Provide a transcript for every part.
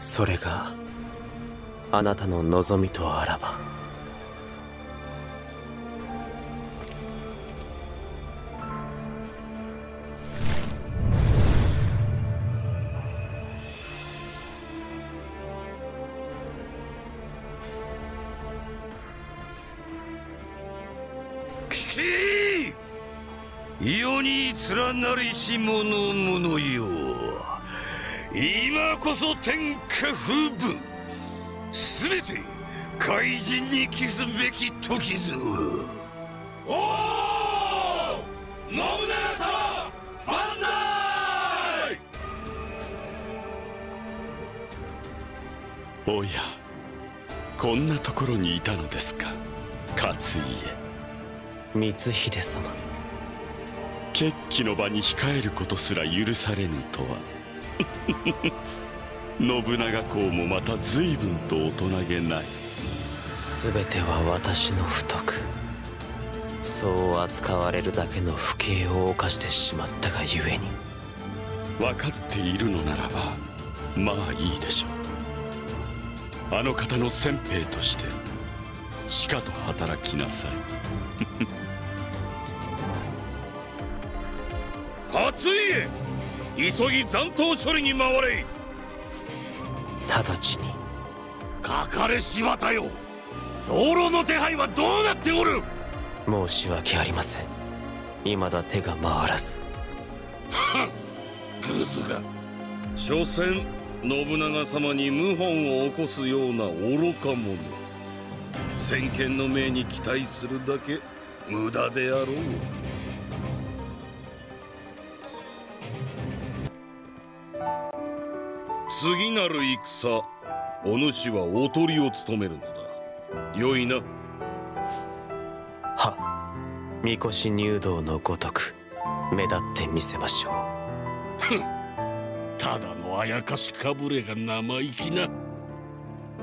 それがあなたの望みとあらば。聞け世に連なりし者々よ今こそ天下風分すべて怪人に帰すべき時ぞ。おお信長様万歳！おやこんなところにいたのですか勝家。光秀様。決起の場に控えることすら許されぬとは 信長公もまた随分と大人げない。全ては私の不徳。そう扱われるだけの不敬を犯してしまったがゆえに。分かっているのならばまあいいでしょう。あの方の先兵としてしかと働きなさい。勝家急ぎ残党処理に回れ。直ちに。かかれ柴田よ。兵糧の手配はどうなっておる。申し訳ありません。未だ手が回らず。クズが。所詮信長様に謀反を起こすような愚か者。先見の命に期待するだけ無駄であろう次なる戦お主はおとりを務めるのだ。よいな。はみこし入道のごとく目立ってみせましょう。ただのあやかしかぶれが生意気な。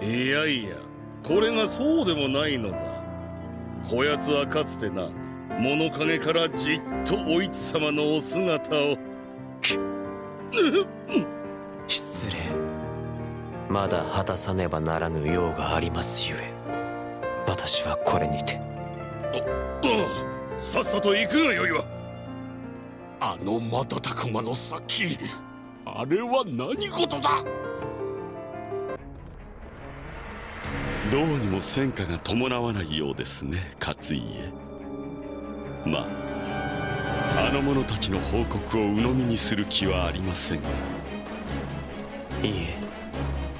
いやいやこれがそうでもないのだ。こやつはかつてな物陰からじっとお市様のお姿を。失礼まだ果たさねばならぬ用がありますゆえ私はこれにて。ああさっさと行くがよいわあの瞬く間の先あれは何事だ？どうにも戦果が伴わないようですね勝家。まああの者たちの報告を鵜呑みにする気はありませんが。いえ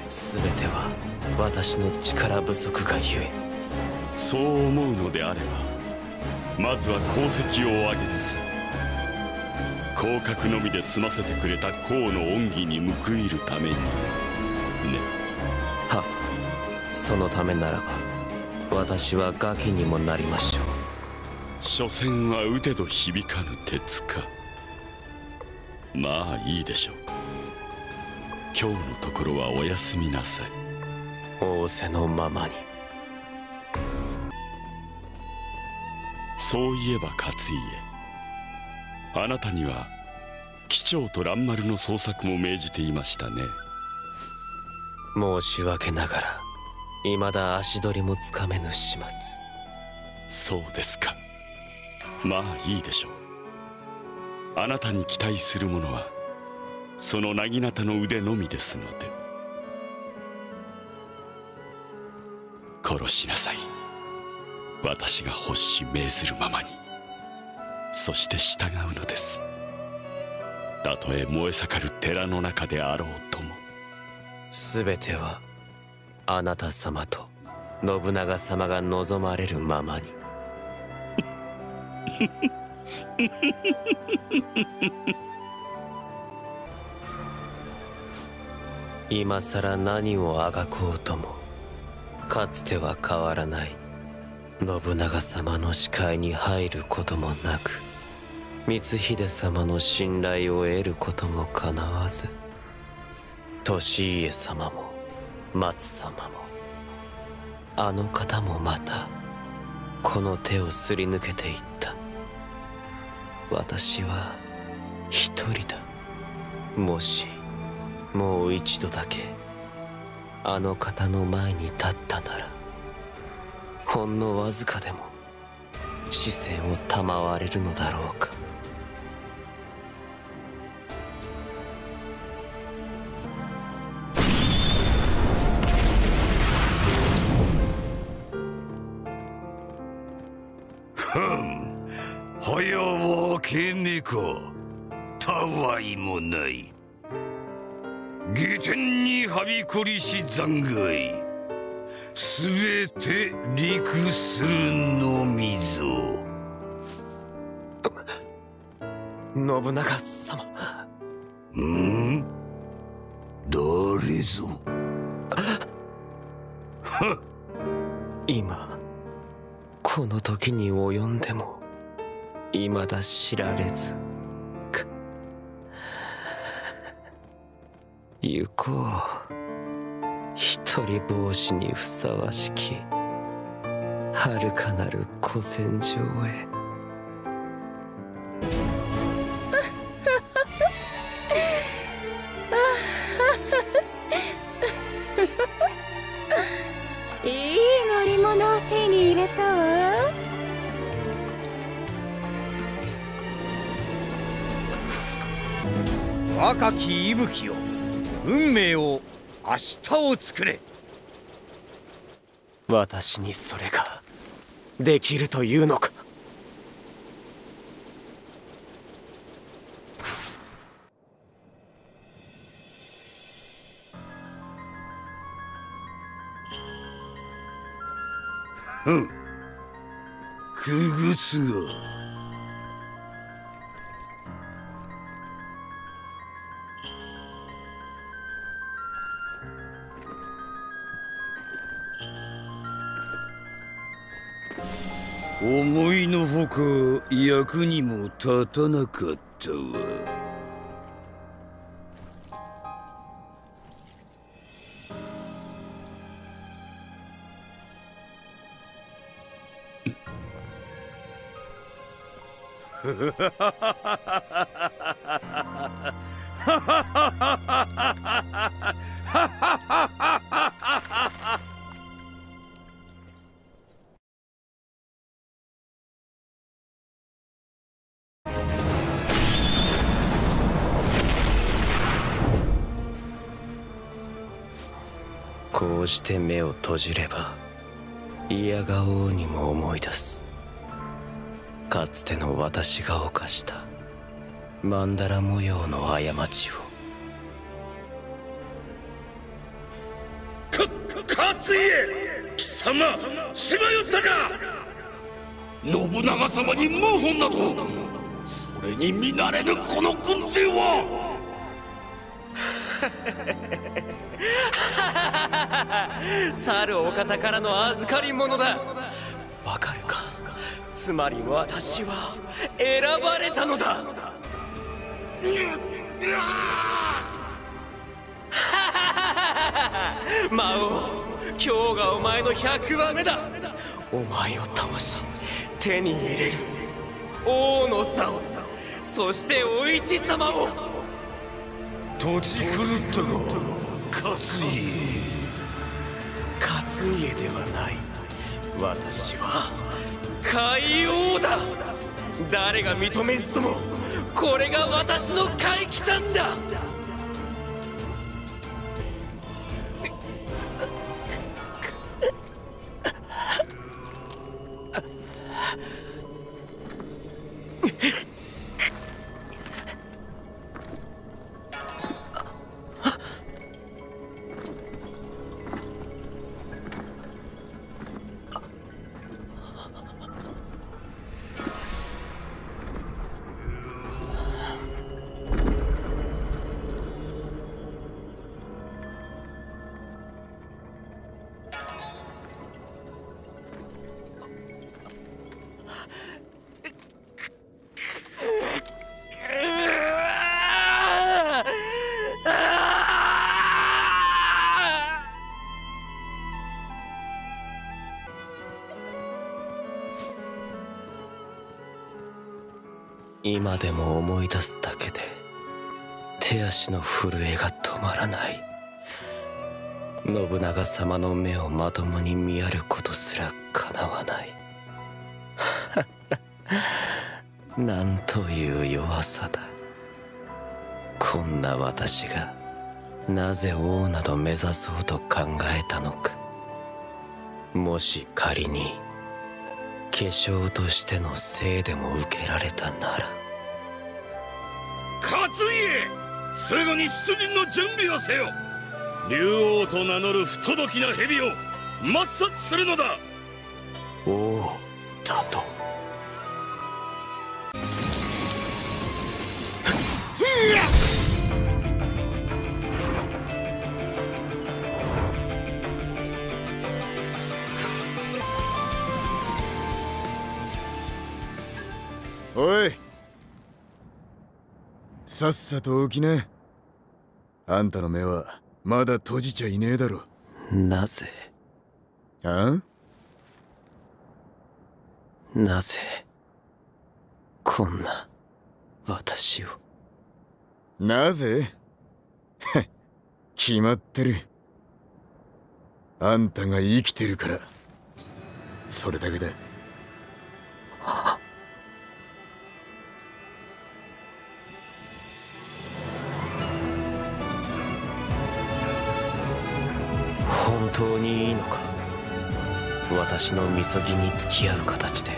全ては私の力不足がゆえ。そう思うのであればまずは功績を上げなさい。降格のみで済ませてくれた功の恩義に報いるために。ね。は。そのためならば私はガキにもなりましょう。所詮は打てど響かぬ鉄かまあいいでしょう今日のところはお休みなさい。仰せのままに。そういえば勝家。あなたには機長と蘭丸の捜索も命じていましたね。申し訳ながら未だ足取りもつかめぬ始末。そうですか。まあいいでしょう。あなたに期待するものはその薙刀の腕のみですので殺しなさい。私が欲し命ずるままに。そして従うのです。たとえ燃え盛る寺の中であろうとも。全てはあなた様と信長様が望まれるままに 今さら何をあがこうとも。かつては変わらない。信長様の視界に入ることもなく光秀様の信頼を得ることもかなわず。利家様も松様も。あの方もまたこの手をすり抜けていった。私は一人だ。もしもう一度だけあの方の前に立ったならほんのわずかでも視線を賜れるのだろうか。ふん。早はけめか。たわいもない。下天にはびこりし残骸。すべて陸するのみぞ。信長様。ん？誰ぞ？今この時に及んでも未だ知られず行こう。一人帽子にふさわしき遥かなる古戦場へ。いい乗り物を手に入れたわ。若き息吹よ運命を明日を作れ。私にそれができるというのか。くぐつが思いのほか役にも立たなかったわ。こ うして目を閉じれば嫌がおうにも思い出す。かつての私が犯した曼荼羅模様の過ちを。か勝家貴様しまよったか。信長様に謀反などそれに見慣れぬこの軍勢は 猿お方からの預かり物だ。わかるか。つまり私は選ばれたのだ。魔王今日がお前の100話目だ。お前を倒し手に入れる。王の座を。そしてお市様を。土地狂ったが勝家勝家ではない。私は海王だ。誰が認めずともこれが私の回帰譚だ。今でも思い出すだけで手足の震えが止まらない。信長様の目をまともに見やることすらかなわない。なんという弱さだ。こんな私がなぜ王など目指そうと考えたのか。もし仮に粧としてのせいでも受けられたなら。勝家すぐに出陣の準備をせよ。竜王と名乗る不届きな蛇を抹殺するのだ。王だとおい。さっさと起きなあんたの目はまだ閉じちゃいねえだろ。なぜ？あなぜ？こんな私を。なぜ？決まってる。あんたが生きてるから。それだけだ本当にいいのか？私のみそぎに付き合う形で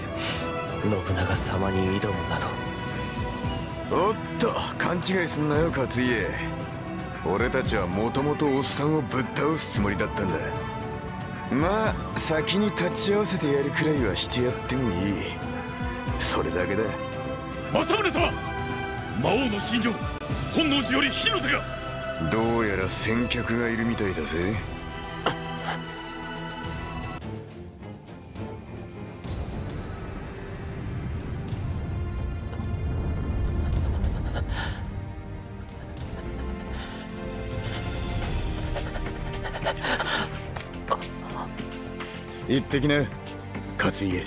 信長様に挑むなど。おっと勘違いすんなよ勝家。俺たちはもともとおっさんをぶっ倒すつもりだったんだ。まあ先に立ち会わせてやるくらいはしてやってもいい。それだけだ。政宗様魔王の心情本能寺より火の手が。どうやら先客がいるみたいだぜ行ってきな勝家。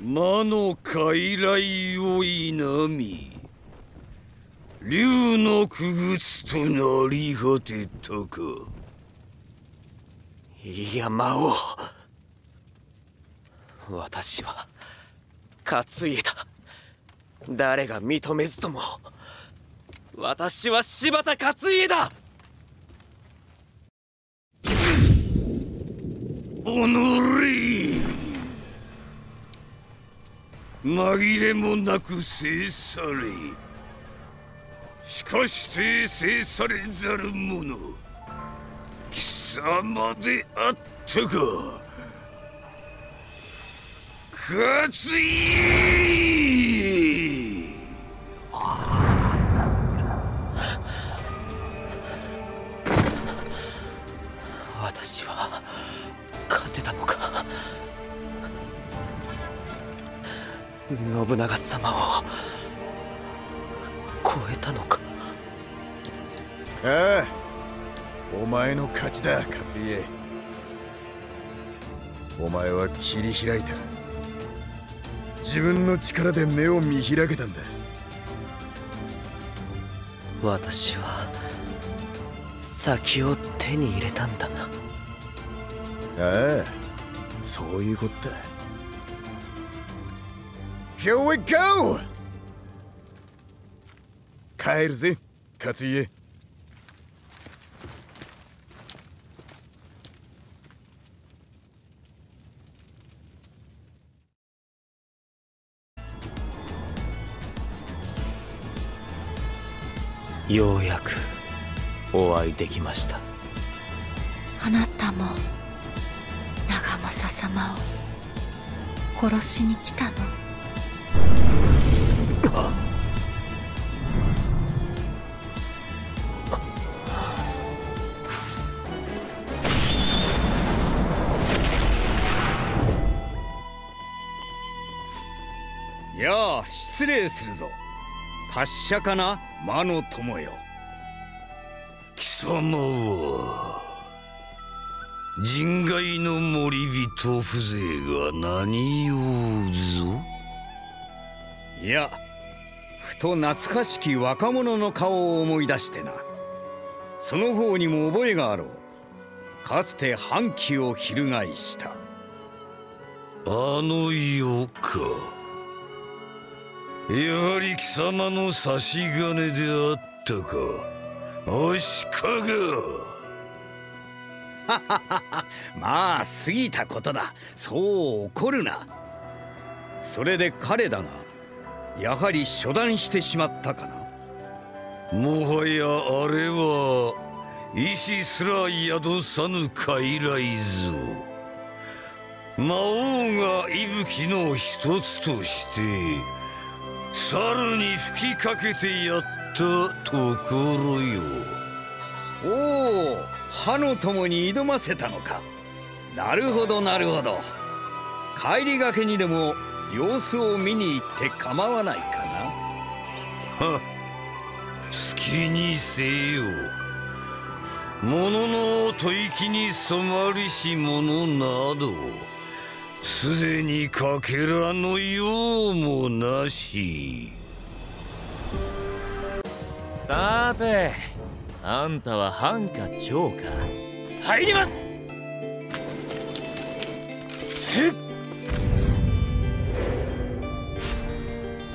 魔の傀儡を否み竜の傀儡となり果てたか。いや魔王私は勝家だ。誰が認めずとも私は柴田勝家だ。おのれ紛れもなく制されしかして制されざる者貴様であったか勝家私は勝てたのか。信長様を超えたのか。ああお前の勝ちだ勝家お前は切り開いた。自分の力で目を見開けたんだ。私は先を手に入れたんだな。ああそういうことだ Here we go! 帰るぜ勝家ようやくお会いできました。あなたも長政様を殺しに来たの？やあ失礼するぞ達者かな魔の友よ。貴様は人外の森人風情が何用ぞ？いやふと懐かしき若者の顔を思い出してな。その方にも覚えがあろう。かつて反旗を翻した。あの世か。やはり貴様の差し金であったか。足利 まあ過ぎたことだ。そう怒るな。それで彼だがやはり初段してしまったかな。もはやあれは意志すら宿さぬ傀儡ぞ魔王が息吹の一つとして猿に吹きかけてやったところよ。おお歯の友に挑ませたのか。なるほどなるほど。帰りがけにでも様子を見に行って構わないかな。は好きにせよ。物の吐息に染まりし者など。すでにかけらのようもなし。さてあんたは藩か長か。入ります！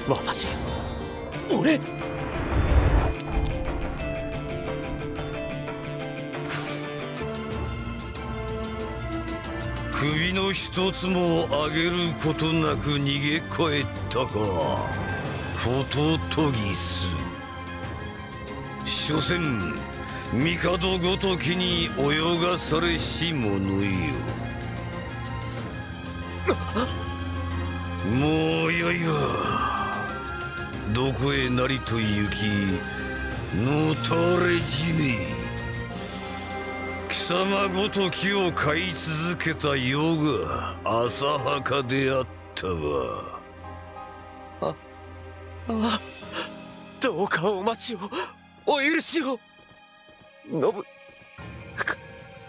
私俺？首の一つも上げることなく逃げ帰ったかフォトトギス所詮帝ごときに泳がされし者よ。もうよいわどこへなりと行きのたれじね。様ごときを飼い続けた世が浅はかであったわ。ああどうかお待ちを。お許しを。信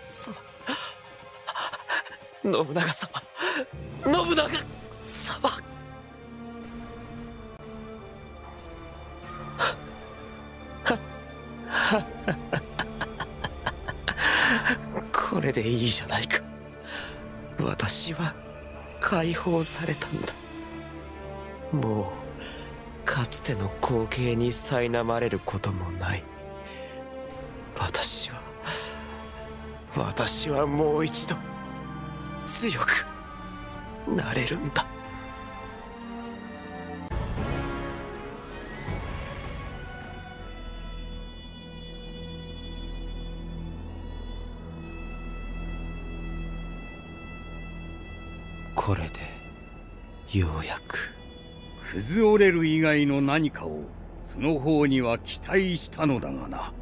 様。信長様。信長様。これでいいじゃないか。私は解放されたんだ。もうかつての光景に苛まれることもない。私は私はもう一度強くなれるんだ。これでようやく。崩れる以外の何かをその方には期待したのだがな。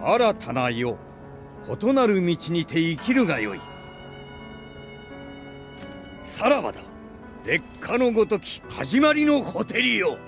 新たな世異なる道にて生きるがよい。さらばだ。劣化のごとき始まりのホテリよ。